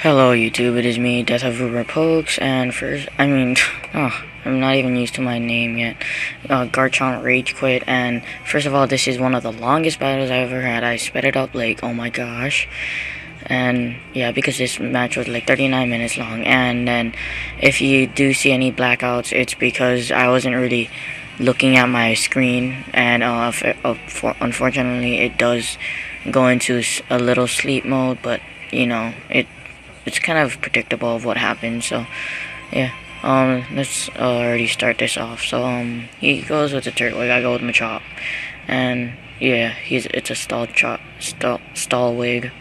Hello YouTube, it is me, Death of Uber Pokes, and first, I mean, oh, I'm not even used to my name yet. Uh, Garchomp Rage Quit, and first of all, this is one of the longest battles I've ever had. I sped it up like, oh my gosh. And yeah, because this match was like 39 minutes long, and then if you do see any blackouts, it's because I wasn't really looking at my screen, and uh, uh for, unfortunately, it does go into a little sleep mode, but you know, it it's kind of predictable of what happens. So, yeah. Um, let's already start this off. So, um, he goes with the Turtwig. I go with Machop. And, yeah, he's it's a stall chop, stall, stall wig.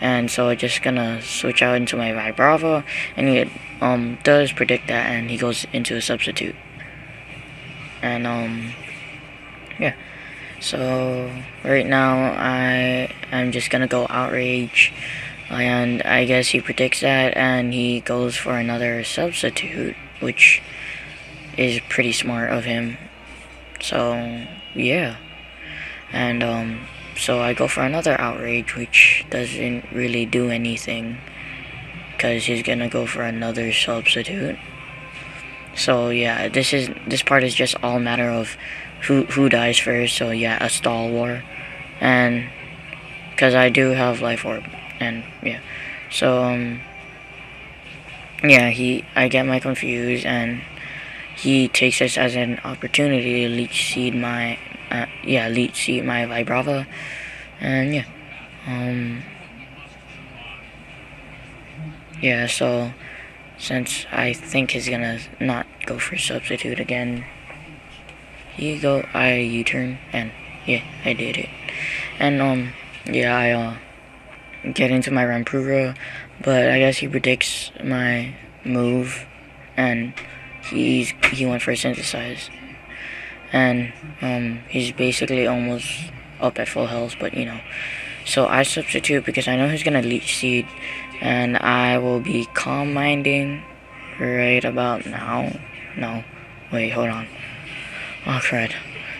And so I'm just gonna switch out into my Vibrava. And he, um, does predict that. And he goes into a substitute. And, um, yeah. So, right now, I am just gonna go Outrage and I guess he predicts that and he goes for another substitute, which is pretty smart of him. So, yeah. And, um, so I go for another outrage, which doesn't really do anything. Because he's gonna go for another substitute. So, yeah, this is, this part is just all matter of who, who dies first. So, yeah, a stall war. And, because I do have life orb and yeah. So um yeah he I get my confused and he takes this as an opportunity to leech seed my uh, yeah leech seed my Vibrava. And yeah. Um yeah so since I think he's gonna not go for substitute again he go I U-turn. And yeah I did it. And um yeah I uh get into my Rampura, but I guess he predicts my move, and he's he went for a synthesize, and um, he's basically almost up at full health, but you know, so I substitute because I know he's gonna leech seed, and I will be calm minding right about now. No, wait, hold on. Oh crud.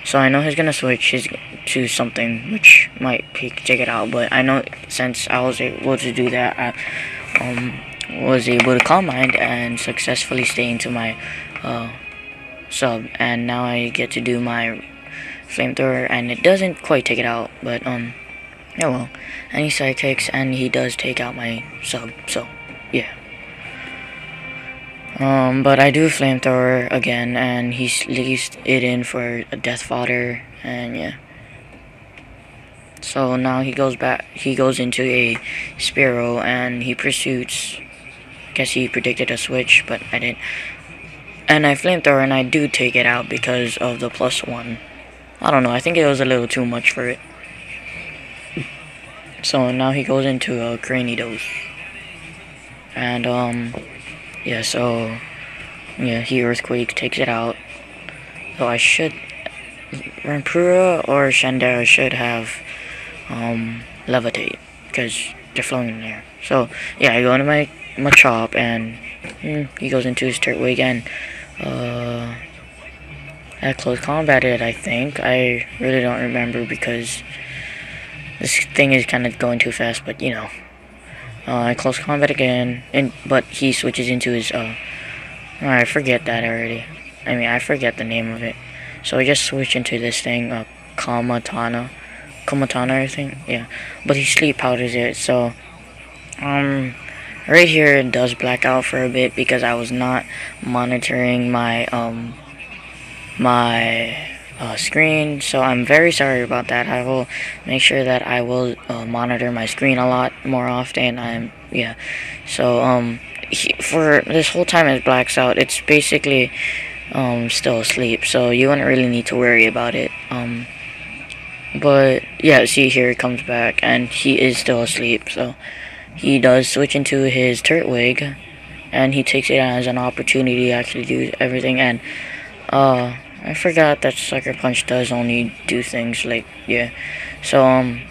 So I know he's gonna switch his to something which might take it out, but I know since I was able to do that, I um, was able to calm mind and successfully stay into my uh, sub, and now I get to do my flamethrower, and it doesn't quite take it out, but um, yeah well, and he sidekicks, and he does take out my sub, so yeah. Um, but I do flamethrower again, and he leaves it in for a death fodder, and yeah. So now he goes back, he goes into a Spearow, and he pursues, guess he predicted a switch, but I didn't. And I flamethrower, and I do take it out because of the plus one. I don't know, I think it was a little too much for it. So now he goes into a Cranidos. And, um... Yeah, so, yeah, he Earthquake takes it out. So I should, Rampura or Shandera should have, um, Levitate, because they're floating in there. So, yeah, I go into my, my chop, and mm, he goes into his Turtwig, and, uh, at close combat it, I think. I really don't remember, because this thing is kind of going too fast, but, you know, uh, close combat again, and but he switches into his, uh, oh, I forget that already. I mean, I forget the name of it. So I just switch into this thing, uh, Kamatana. Kamatana, I think, yeah. But he sleep powders it, so, um, right here it does black out for a bit because I was not monitoring my, um, my uh, screen so I'm very sorry about that. I will make sure that I will uh, monitor my screen a lot more often. I'm yeah. So um he, for this whole time it blacks out it's basically um still asleep so you wouldn't really need to worry about it um. But yeah see here it comes back and he is still asleep so he does switch into his Turtwig and he takes it as an opportunity to actually do everything and uh I forgot that Sucker Punch does only do things like, yeah. So, um,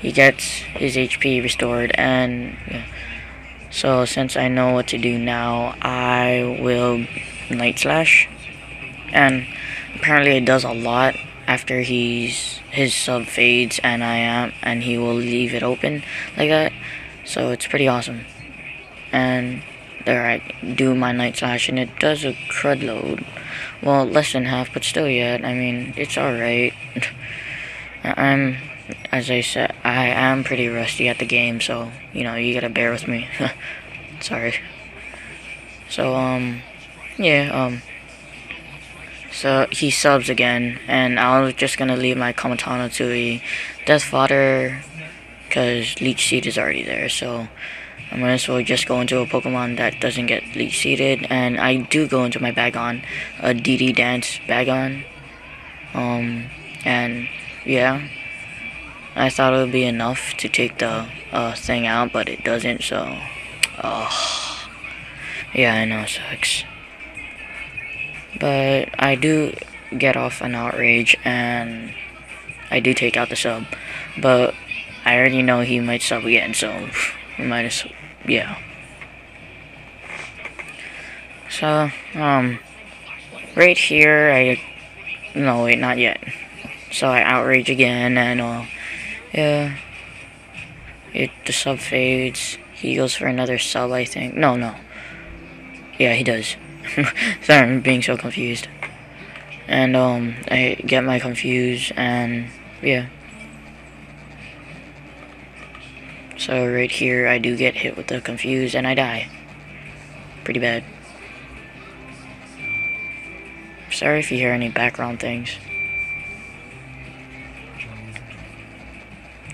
he gets his HP restored, and, yeah. So, since I know what to do now, I will Night Slash. And, apparently it does a lot after he's, his sub fades, and I am, and he will leave it open like that. So, it's pretty awesome. and there I do my night slash, and it does a crud load. Well, less than half, but still yet. I mean, it's alright. I'm, as I said, I am pretty rusty at the game, so, you know, you gotta bear with me. Sorry. So, um, yeah, um, so he subs again, and I was just gonna leave my Kamatana to a Death Fodder, because Leech Seed is already there, so I might as well just go into a Pokemon that doesn't get Leech Seeded, and I do go into my Bagon, a DD Dance Bagon, um, and yeah, I thought it would be enough to take the uh, thing out, but it doesn't, so, oh, yeah, I know, sucks. But I do get off an outrage and I do take out the sub. But I already know he might sub again, so we might as yeah. So, um, right here, I, no, wait, not yet. So I outrage again, and, uh, yeah, it, the sub fades. He goes for another sub, I think. No, no. Yeah, he does. Sorry, I'm being so confused. And, um, I get my confused, and, yeah. So, right here, I do get hit with the confused, and I die. Pretty bad. Sorry if you hear any background things.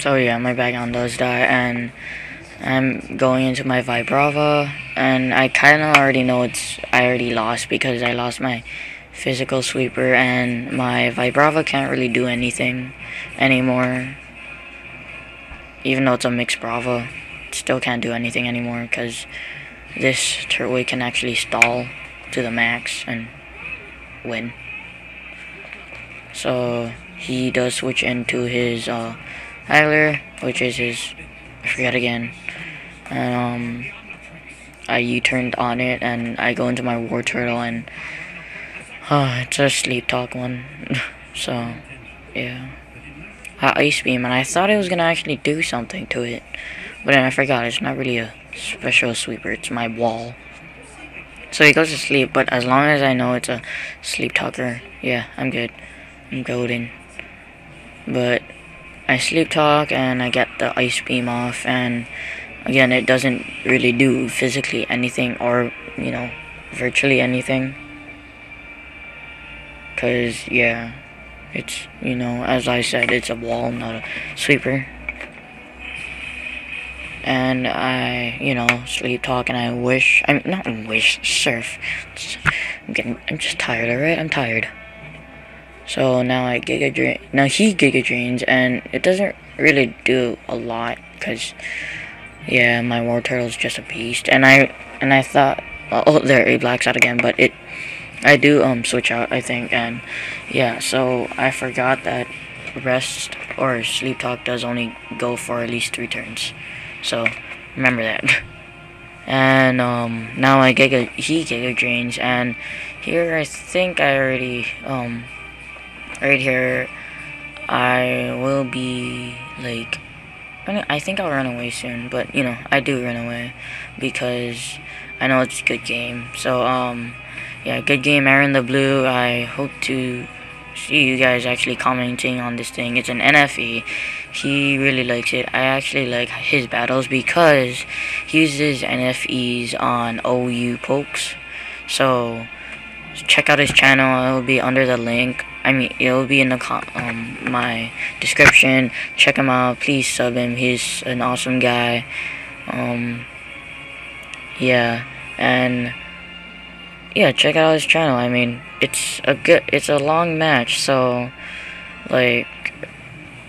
So, yeah, my background does die, and I'm going into my Vibrava, and I kind of already know it's I already lost because I lost my physical sweeper, and my Vibrava can't really do anything anymore. Even though it's a mixed Brava, it still can't do anything anymore because this Turtwig can actually stall to the max and win. So he does switch into his uh, Hyler, which is his I forget again. And um I U-turned on it and I go into my Wartortle and uh, it's a sleep talk one. so yeah. I ice beam and I thought it was gonna actually do something to it. But then I forgot it's not really a special sweeper, it's my wall. So he goes to sleep, but as long as I know it's a sleep talker, yeah, I'm good. I'm golden. But I sleep talk and I get the ice beam off and again it doesn't really do physically anything or you know virtually anything because yeah it's you know as I said it's a wall not a sweeper and I you know sleep talk and I wish I'm not wish surf I'm getting I'm just tired alright I'm tired so now I Giga Drain. Now he Giga Drains, and it doesn't really do a lot because, yeah, my Wartortle's just a beast. And I and I thought, oh, there it blacks out again, but it, I do um switch out, I think, and yeah. So I forgot that rest or sleep talk does only go for at least three turns. So remember that. and um now I Giga he Giga Drains, and here I think I already um right here I will be like I think I'll run away soon but you know I do run away because I know it's a good game so um yeah good game Aaron the Blue I hope to see you guys actually commenting on this thing it's an NFE he really likes it I actually like his battles because he uses NFEs on OU pokes so check out his channel it will be under the link I mean, it'll be in the um my description. Check him out. Please sub him. He's an awesome guy. Um, yeah, and yeah, check out his channel. I mean, it's a good, it's a long match, so like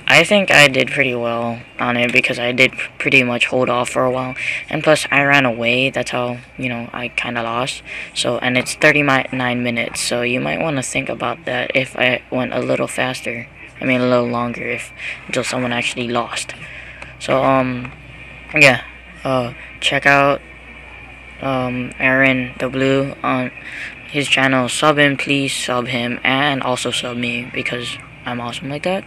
I think I did pretty well on it because I did pretty much hold off for a while. And plus, I ran away. That's how, you know, I kind of lost. So, and it's 39 minutes. So, you might want to think about that if I went a little faster. I mean, a little longer if until someone actually lost. So, um, yeah. Uh, check out, um, Aaron the Blue on his channel. Sub him, please sub him. And also sub me because I'm awesome like that.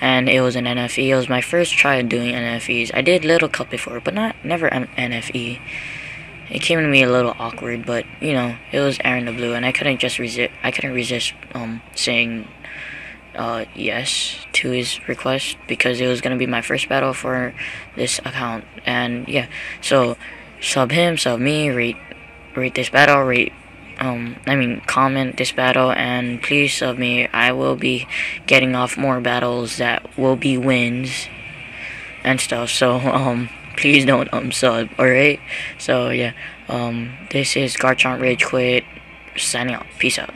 and it was an NFE. It was my first try at doing NFEs. I did Little Cup before, but not never an NFE. It came to me a little awkward, but you know, it was Aaron the Blue, and I couldn't just resist. I couldn't resist um saying uh yes to his request because it was gonna be my first battle for this account, and yeah, so sub him, sub me, rate rate this battle, rate um I mean comment this battle and please sub me. I will be getting off more battles that will be wins and stuff. So um please don't um sub, alright? So yeah. Um this is Garchomp Rage Quit signing out. Peace out.